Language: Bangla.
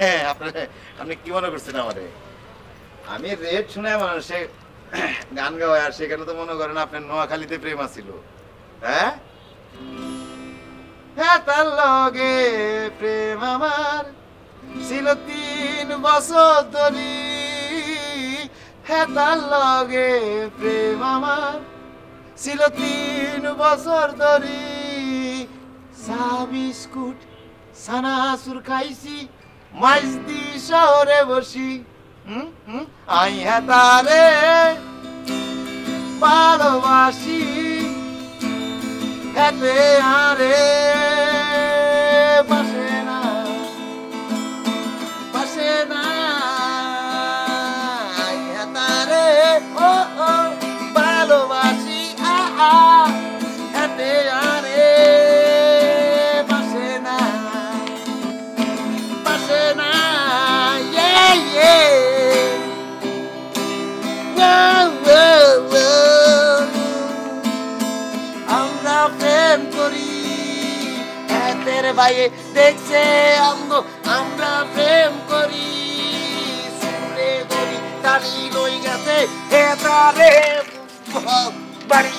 হ্যাঁ আপনার, আপনি কি মনে করছেন আমারে? আমি রেট শুনে মানুষে গান গাওয়ায় আর সেখানে তো মনে করেন আপনার নোয়াখালীতে প্রেম আছিল। হ্যাঁ? হ্যাঁ তার লগে প্রেম আমার ছিল তিন বছর ধরি। হ্যাঁ তার লগে প্রেম আমার ছিল তিন বছর ধরি। চা বিস্কুট সানাসুর খাইছি মাইজদি শহরে বসি। আই হ্যাঁ তারে ভালোবাসি। হেতে আরে এতের ভাইয়ে দেখছে আমগো আমরা প্রেম করি। সুরে দড়ি তালি লই গেছে এতারে বাড়ি